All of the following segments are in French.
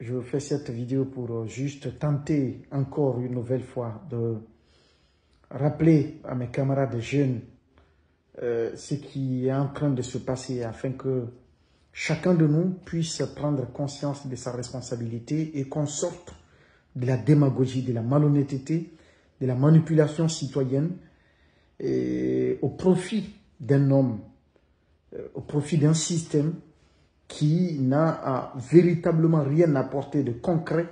je fais cette vidéo pour euh, juste tenter encore une nouvelle fois de rappeler à mes camarades jeunes euh, ce qui est en train de se passer afin que chacun de nous puisse prendre conscience de sa responsabilité et qu'on sorte de la démagogie, de la malhonnêteté, de la manipulation citoyenne et au profit d'un homme, euh, au profit d'un système qui n'a véritablement rien apporté de concret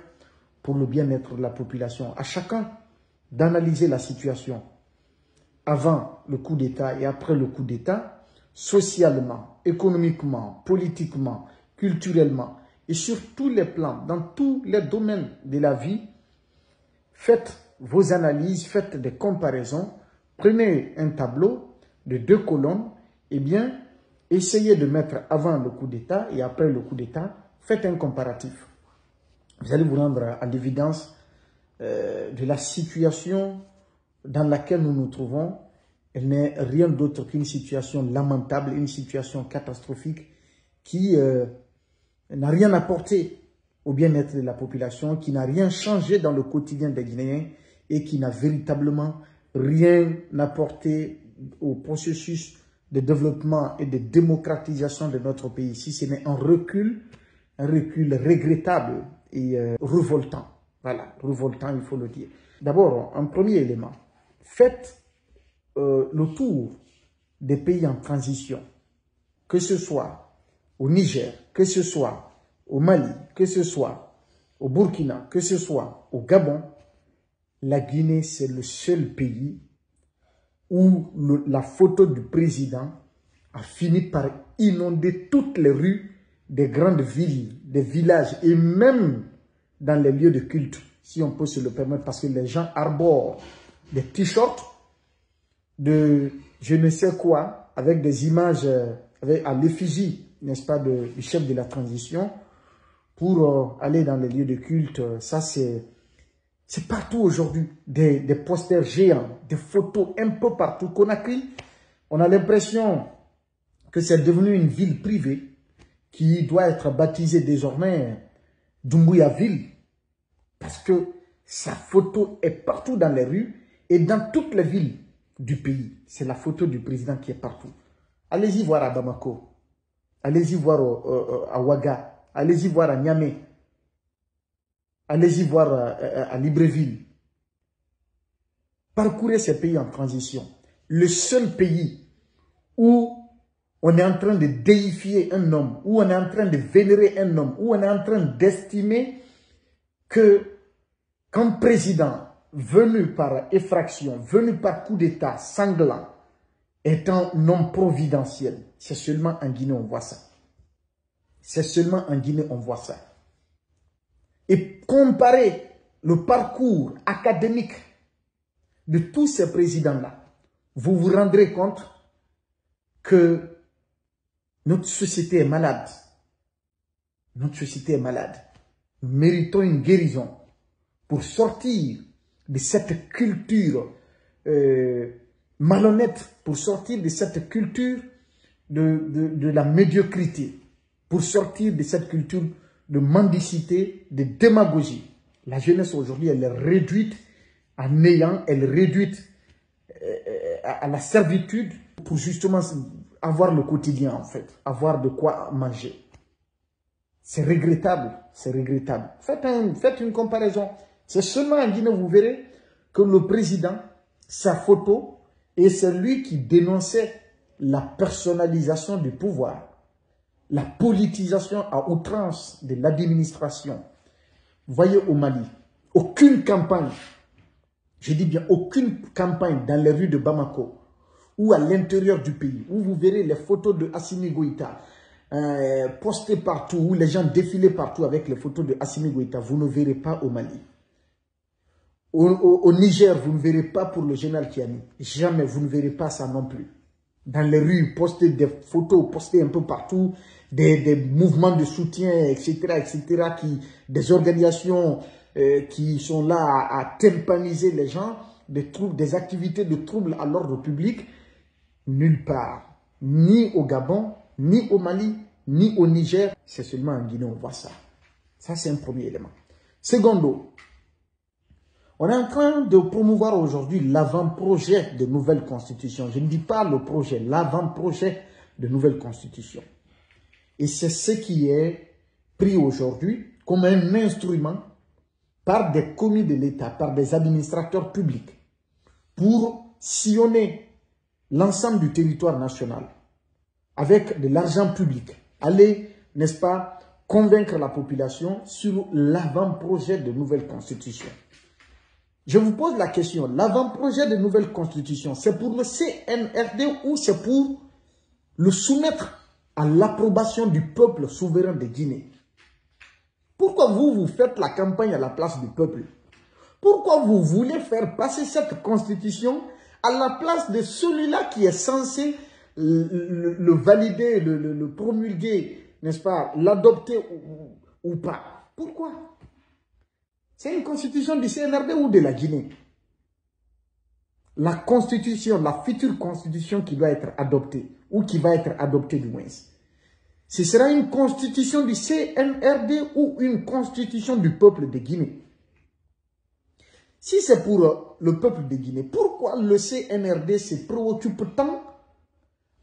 pour le bien-être de la population. À chacun d'analyser la situation avant le coup d'État et après le coup d'État, socialement, économiquement, politiquement, culturellement, et sur tous les plans, dans tous les domaines de la vie, faites vos analyses, faites des comparaisons, prenez un tableau de deux colonnes, et bien, essayez de mettre avant le coup d'État et après le coup d'État, faites un comparatif. Vous allez vous rendre à l'évidence euh, de la situation dans laquelle nous nous trouvons. Elle n'est rien d'autre qu'une situation lamentable, une situation catastrophique qui euh, n'a rien apporté au bien-être de la population, qui n'a rien changé dans le quotidien des Guinéens et qui n'a véritablement rien apporté au processus de développement et de démocratisation de notre pays, si ce n'est un recul, un recul regrettable et euh, revoltant. Voilà, revoltant, il faut le dire. D'abord, un premier élément. Faites euh, le tour des pays en transition, que ce soit au Niger, que ce soit au Mali, que ce soit au Burkina, que ce soit au Gabon, la Guinée, c'est le seul pays où la photo du président a fini par inonder toutes les rues des grandes villes, des villages et même dans les lieux de culte, si on peut se le permettre, parce que les gens arborent des t-shirts de je ne sais quoi, avec des images euh, avec, à l'effigie, n'est-ce pas, de, du chef de la transition, pour euh, aller dans les lieux de culte. Ça, c'est c'est partout aujourd'hui, des, posters géants, des photos un peu partout. Conakry, on a l'impression que c'est devenu une ville privée qui doit être baptisée désormais Doumbouya-Ville parce que sa photo est partout dans les rues et dans toutes les villes du pays. C'est la photo du président qui est partout. Allez-y voir à Bamako, allez-y voir à Ouaga, allez-y voir à Niamey, Allez-y voir euh, euh, à, Libreville. Parcourez ces pays en transition. Le seul pays où on est en train de déifier un homme, où on est en train de vénérer un homme, où on est en train d'estimer que qu'un président venu par effraction, venu par coup d'État sanglant, est un homme providentiel. C'est seulement en Guinée on voit ça. C'est seulement en Guinée on voit ça et comparer le parcours académique de tous ces présidents-là, vous vous rendrez compte que notre société est malade. Notre société est malade. Nous méritons une guérison pour sortir de cette culture euh, malhonnête, pour sortir de cette culture de, de, de la médiocrité, pour sortir de cette culture de mendicité, de démagogie. La jeunesse aujourd'hui, elle est réduite à néant, elle est réduite euh, à la servitude pour justement avoir le quotidien en fait, avoir de quoi manger. C'est regrettable, c'est regrettable. Faites, faites une comparaison. C'est seulement en Guinée, vous verrez, que le président, sa photo, est celui qui dénonçait la personnalisation du pouvoir la politisation à outrance de l'administration. Voyez au Mali, aucune campagne, je dis bien aucune campagne dans les rues de Bamako ou à l'intérieur du pays, où vous verrez les photos de Assimi Goïta euh, postées partout, où les gens défilaient partout avec les photos de Assimi Goïta, vous ne verrez pas au Mali. Au, Niger, vous ne verrez pas pour le général Kiani. Jamais, vous ne verrez pas ça non plus. Dans les rues, poster des photos, poster un peu partout, des, mouvements de soutien, etc., etc., qui, des organisations euh, qui sont là à, tympaniser les gens, des, des activités de troubles à l'ordre public, nulle part. Ni au Gabon, ni au Mali, ni au Niger. C'est seulement en Guinée on voit ça. Ça, c'est un premier élément. Secondo, on est en train de promouvoir aujourd'hui l'avant-projet de nouvelle constitution. Je ne dis pas le projet, l'avant-projet de nouvelle constitution. Et c'est ce qui est pris aujourd'hui comme un instrument par des commis de l'État, par des administrateurs publics, pour sillonner l'ensemble du territoire national avec de l'argent public. Aller, n'est-ce pas, convaincre la population sur l'avant-projet de nouvelle constitution. Je vous pose la question, l'avant-projet de nouvelle constitution, c'est pour le CNRD ou c'est pour le soumettre à l'approbation du peuple souverain de Guinée. Pourquoi vous, vous faites la campagne à la place du peuple? Pourquoi vous voulez faire passer cette constitution à la place de celui-là qui est censé le, valider, le, promulguer, n'est-ce pas, l'adopter ou, pas? Pourquoi? C'est une constitution du CNRD ou de la Guinée? La constitution, la future constitution qui doit être adoptée, ou qui va être adoptée du moins. Ce sera une constitution du CNRD ou une constitution du peuple de Guinée. Si c'est pour le peuple de Guinée, pourquoi le CNRD se préoccupe tant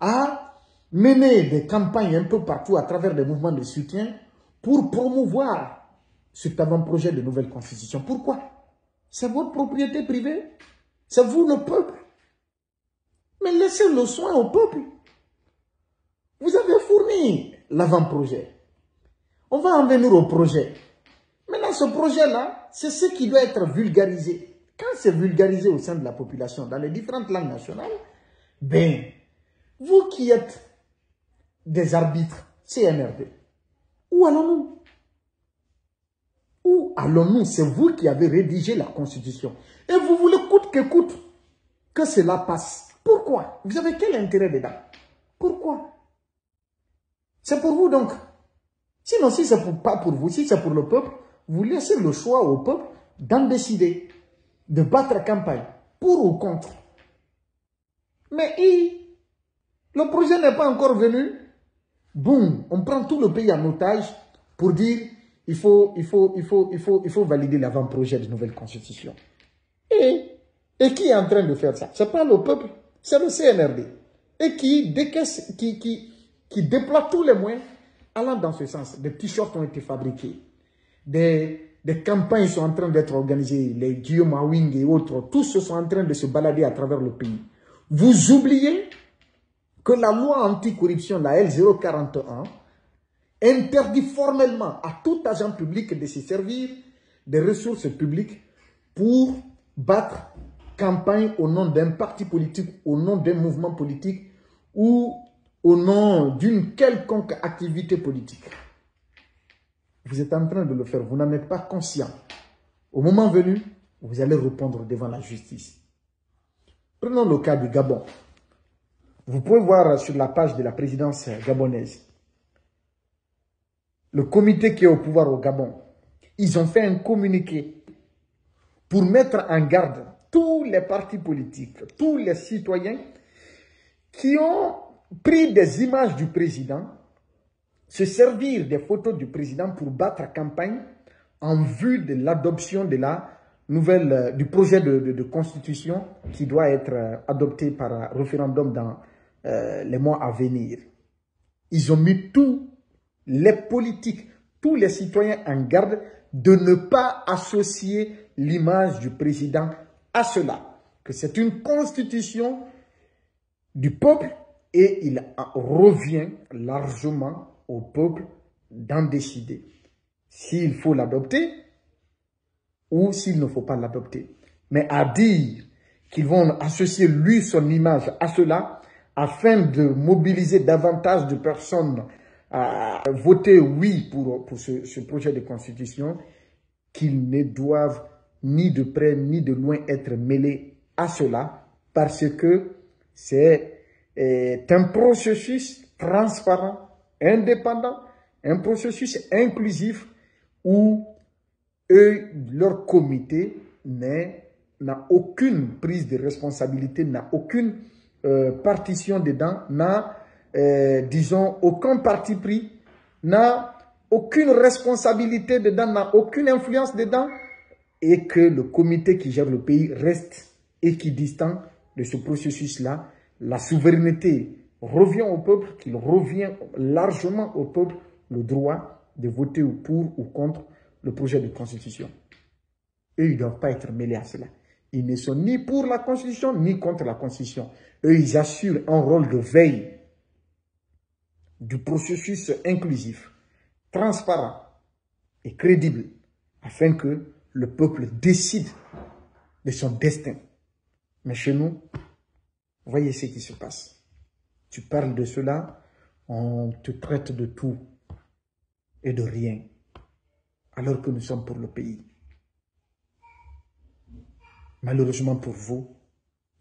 à mener des campagnes un peu partout à travers des mouvements de soutien pour promouvoir cet avant-projet de nouvelle constitution? Pourquoi? C'est votre propriété privée. C'est vous le peuple. Mais laissez le soin au peuple. Vous avez fourni l'avant-projet. On va en venir au projet. Maintenant, ce projet-là, c'est ce qui doit être vulgarisé. Quand c'est vulgarisé au sein de la population, dans les différentes langues nationales, ben, vous qui êtes des arbitres CNRD, où allons-nous? Où allons-nous? C'est vous qui avez rédigé la Constitution. Et vous voulez coûte que coûte que cela passe. Pourquoi? Vous avez quel intérêt dedans? Pourquoi? C'est pour vous donc. Sinon, si ce n'est pas pour vous, si c'est pour le peuple, vous laissez le choix au peuple d'en décider, de battre campagne, pour ou contre. Mais le projet n'est pas encore venu. Boum, on prend tout le pays en otage pour dire il faut, il faut, il faut, il faut, il faut valider l'avant-projet de nouvelle constitution. Et, et qui est en train de faire ça? Ce n'est pas le peuple, c'est le CNRD. Et qui, décaisse, qui, qui, qui déploie tous les moyens allant dans ce sens. Des t-shirts ont été fabriqués. Des, campagnes sont en train d'être organisées. Les Guillaume Awing et autres, tous sont en train de se balader à travers le pays. Vous oubliez que la loi anticorruption, la L041, interdit formellement à tout agent public de se servir des ressources publiques pour battre campagne au nom d'un parti politique, au nom d'un mouvement politique ou au nom d'une quelconque activité politique. Vous êtes en train de le faire, vous n'en êtes pas conscient. Au moment venu, vous allez répondre devant la justice. Prenons le cas du Gabon. Vous pouvez voir sur la page de la présidence gabonaise, le comité qui est au pouvoir au Gabon, ils ont fait un communiqué pour mettre en garde tous les partis politiques, tous les citoyens qui ont pris des images du président, se servir des photos du président pour battre campagne en vue de l'adoption de la nouvelle, du projet de, constitution qui doit être adopté par référendum dans euh, les mois à venir. Ils ont mis tous les politiques, tous les citoyens en garde de ne pas associer l'image du président à cela. Que c'est une constitution du peuple et il revient largement au peuple d'en décider s'il faut l'adopter ou s'il ne faut pas l'adopter. Mais à dire qu'ils vont associer lui son image à cela, afin de mobiliser davantage de personnes à voter oui pour, pour ce, projet de constitution, qu'ils ne doivent ni de près ni de loin être mêlés à cela, parce que c'est un processus transparent, indépendant, un processus inclusif où eux, leur comité n'a aucune prise de responsabilité, n'a aucune euh, partition dedans n'a, euh, disons, aucun parti pris, n'a aucune responsabilité dedans, n'a aucune influence dedans, et que le comité qui gère le pays reste équidistant de ce processus-là. La souveraineté revient au peuple, qu'il revient largement au peuple le droit de voter pour ou contre le projet de constitution. Eux, ils ne doivent pas être mêlés à cela. Ils ne sont ni pour la constitution, ni contre la constitution. Eux, ils assurent un rôle de veille du processus inclusif, transparent et crédible, afin que le peuple décide de son destin. Mais chez nous, voyez ce qui se passe. Tu parles de cela, on te traite de tout et de rien, alors que nous sommes pour le pays. Malheureusement pour vous,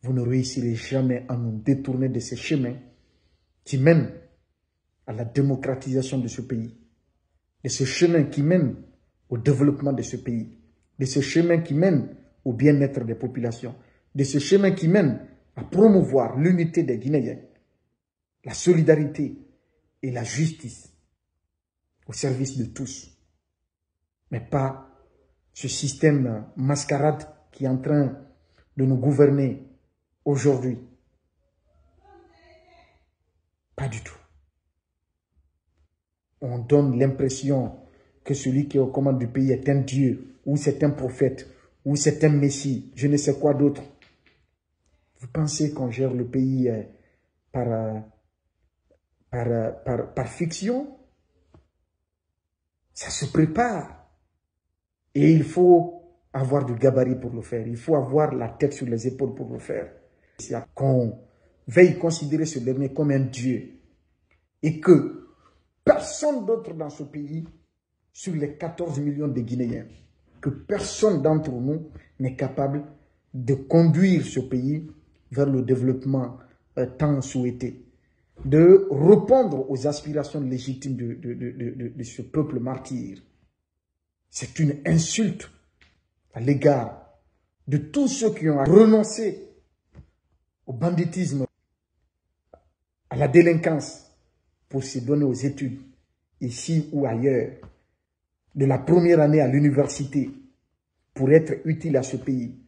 vous ne réussirez jamais à nous détourner de ces chemins qui mènent à la démocratisation de ce pays, de ce chemin qui mène au développement de ce pays, de ce chemin qui mène au bien-être des populations, de ce chemin qui mène à promouvoir l'unité des Guinéens, la solidarité et la justice au service de tous, mais pas ce système mascarade qui est en train de nous gouverner aujourd'hui. Pas du tout. On donne l'impression que celui qui est au commande du pays est un Dieu, ou c'est un prophète, ou c'est un Messie, je ne sais quoi d'autre. Vous pensez qu'on gère le pays euh, par, euh, par, euh, par, par fiction? Ça se prépare. Et il faut avoir du gabarit pour le faire. Il faut avoir la tête sur les épaules pour le faire. Qu'on veille considérer ce dernier comme un Dieu. Et que personne d'autre dans ce pays, sur les 14 millions de Guinéens, que personne d'entre nous n'est capable de conduire ce pays vers le développement euh, tant souhaité de répondre aux aspirations légitimes de, ce peuple martyr. C'est une insulte à l'égard de tous ceux qui ont renoncé au banditisme, à la délinquance, pour se donner aux études, ici ou ailleurs, de la première année à l'université, pour être utile à ce pays,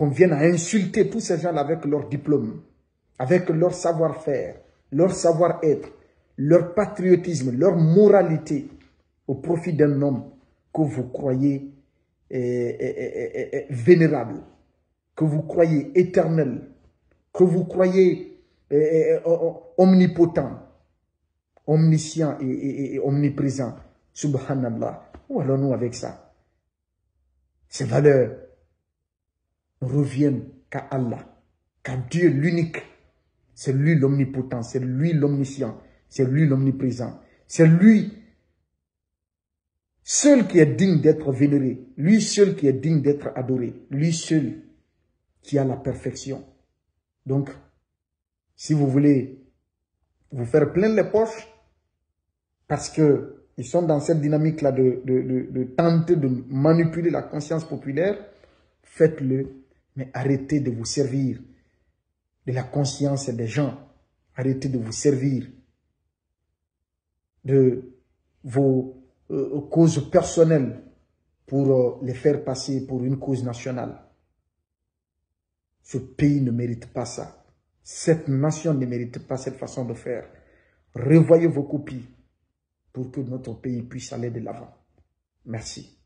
qu'on vienne à insulter tous ces gens avec leur diplôme, avec leur savoir-faire, leur savoir-être, leur patriotisme, leur moralité au profit d'un homme que vous croyez eh, eh, eh, vénérable, que vous croyez éternel, que vous croyez omnipotent, omniscient et, omniprésent. Subhanallah. Où allons-nous avec ça? Ces valeurs reviennent qu'à Allah, qu'à Dieu l'unique c'est lui l'omnipotent, c'est lui l'omniscient, c'est lui l'omniprésent. C'est lui seul qui est digne d'être vénéré, lui seul qui est digne d'être adoré, lui seul qui a la perfection. Donc, si vous voulez vous faire plein les poches, parce que ils sont dans cette dynamique-là de, de tenter de manipuler la conscience populaire, faites-le, mais arrêtez de vous servir de la conscience des gens. Arrêtez de vous servir de vos euh, causes personnelles pour euh, les faire passer pour une cause nationale. Ce pays ne mérite pas ça. Cette nation ne mérite pas cette façon de faire. Revoyez vos copies pour que notre pays puisse aller de l'avant. Merci.